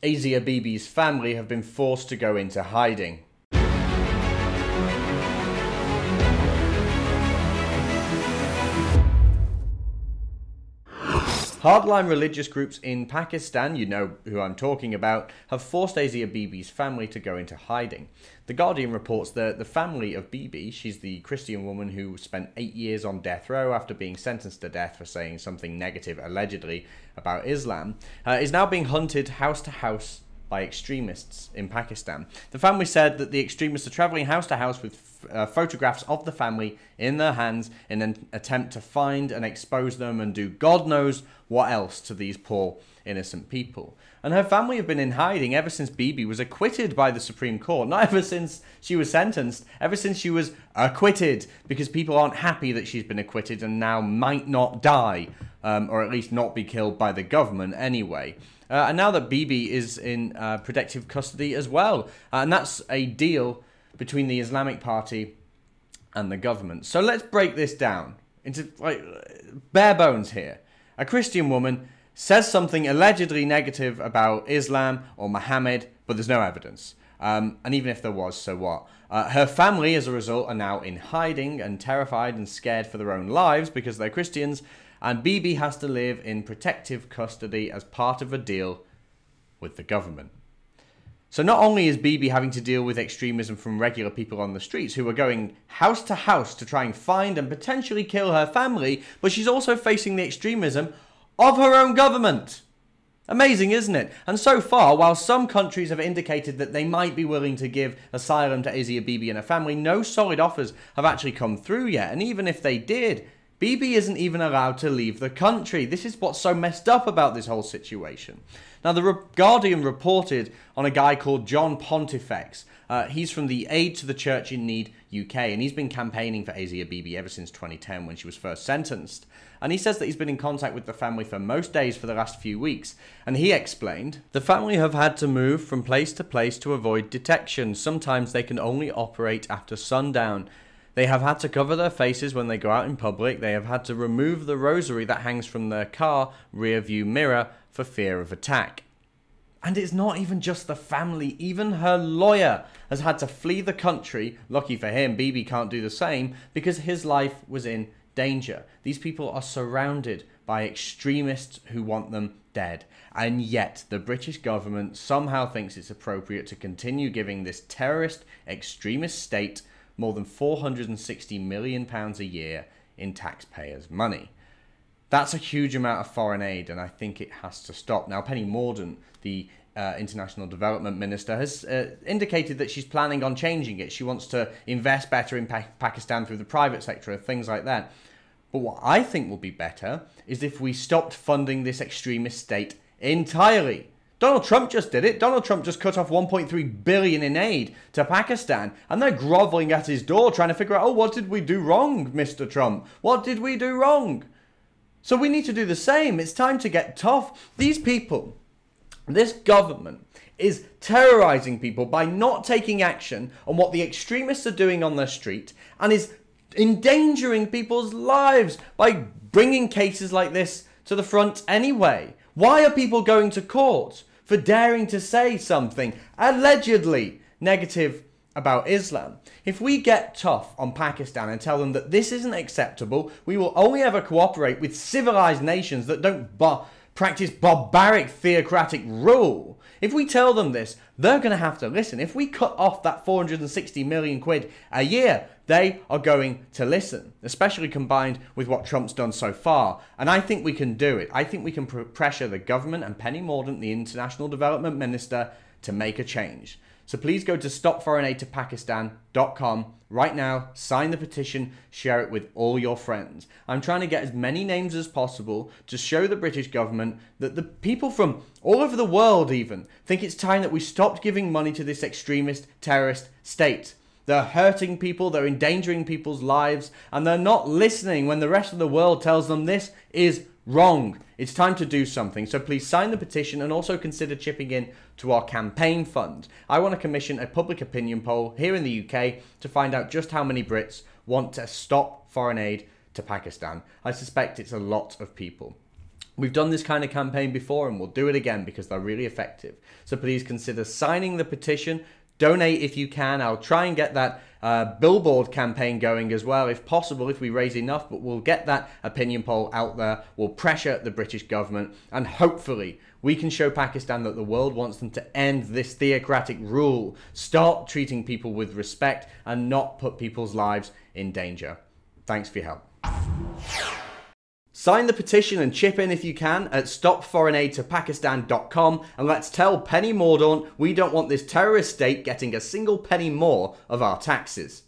Asia Bibi's family have been forced to go into hiding. Hardline religious groups in Pakistan, you know who I'm talking about, have forced Asia Bibi's family to go into hiding. The Guardian reports that the family of Bibi, she's the Christian woman who spent eight years on death row after being sentenced to death for saying something negative, allegedly, about Islam, uh, is now being hunted house to house by extremists in Pakistan. The family said that the extremists are traveling house to house with uh, photographs of the family in their hands in an attempt to find and expose them and do God knows what else to these poor innocent people. And her family have been in hiding ever since Bibi was acquitted by the Supreme Court. Not ever since she was sentenced, ever since she was acquitted, because people aren't happy that she's been acquitted and now might not die, um, or at least not be killed by the government anyway. Uh, and now that Bibi is in uh, protective custody as well. Uh, and that's a deal between the Islamic Party and the government. So let's break this down into like bare bones here. A Christian woman says something allegedly negative about Islam or Muhammad, but there's no evidence. Um, and even if there was, so what? Uh, her family, as a result, are now in hiding and terrified and scared for their own lives because they're Christians and Bibi has to live in protective custody as part of a deal with the government. So not only is Bibi having to deal with extremism from regular people on the streets who are going house to house to try and find and potentially kill her family, but she's also facing the extremism of her own government. Amazing, isn't it? And so far, while some countries have indicated that they might be willing to give asylum to Asia Bibi and her family, no solid offers have actually come through yet. And even if they did, Bibi isn't even allowed to leave the country. This is what's so messed up about this whole situation. Now, the Guardian reported on a guy called John Pontifex. Uh, he's from the Aid to the Church in Need UK, and he's been campaigning for Asia Bibi ever since 2010 when she was first sentenced. And he says that he's been in contact with the family for most days for the last few weeks. And he explained The family have had to move from place to place to avoid detection. Sometimes they can only operate after sundown. They have had to cover their faces when they go out in public. They have had to remove the rosary that hangs from their car rear view mirror for fear of attack. And it's not even just the family, even her lawyer has had to flee the country. Lucky for him, Bibi can't do the same because his life was in danger. These people are surrounded by extremists who want them dead. And yet, the British government somehow thinks it's appropriate to continue giving this terrorist extremist state more than 460 million pounds a year in taxpayers' money. That's a huge amount of foreign aid, and I think it has to stop. Now, Penny Mordaunt, the uh, International Development Minister, has uh, indicated that she's planning on changing it. She wants to invest better in pa- Pakistan through the private sector, or things like that. But what I think will be better is if we stopped funding this extremist state entirely. Donald Trump just did it. Donald Trump just cut off 1.3 billion in aid to Pakistan, and they're groveling at his door trying to figure out, oh, what did we do wrong, Mr. Trump? What did we do wrong? So we need to do the same. It's time to get tough. These people, this government, is terrorizing people by not taking action on what the extremists are doing on their street and is endangering people's lives by bringing cases like this to the front anyway. Why are people going to court? For daring to say something allegedly negative about Islam. If we get tough on Pakistan and tell them that this isn't acceptable, we will only ever cooperate with civilized nations that don't practice barbaric theocratic rule. If we tell them this, they're going to have to listen. If we cut off that 460 million quid a year, they are going to listen, especially combined with what Trump's done so far. And I think we can do it. I think we can pr- pressure the government and Penny Mordaunt, the International Development Minister, to make a change. So please go to stopforeignaidtopakistan.com right now, sign the petition, share it with all your friends. I'm trying to get as many names as possible to show the British government that the people from all over the world even think it's time that we stopped giving money to this extremist terrorist state. They're hurting people, they're endangering people's lives, and they're not listening when the rest of the world tells them this is wrong. It's time to do something. So please sign the petition and also consider chipping in to our campaign fund. I want to commission a public opinion poll here in the UK to find out just how many Brits want to stop foreign aid to Pakistan. I suspect it's a lot of people. We've done this kind of campaign before and we'll do it again because they're really effective. So please consider signing the petition. Donate if you can. I'll try and get that uh, billboard campaign going as well, if possible, if we raise enough. But we'll get that opinion poll out there. We'll pressure the British government, and hopefully, we can show Pakistan that the world wants them to end this theocratic rule, start treating people with respect, and not put people's lives in danger. Thanks for your help. Sign the petition and chip in if you can at stopforeignaidtopakistan.com and let's tell Penny Mordaunt we don't want this terrorist state getting a single penny more of our taxes.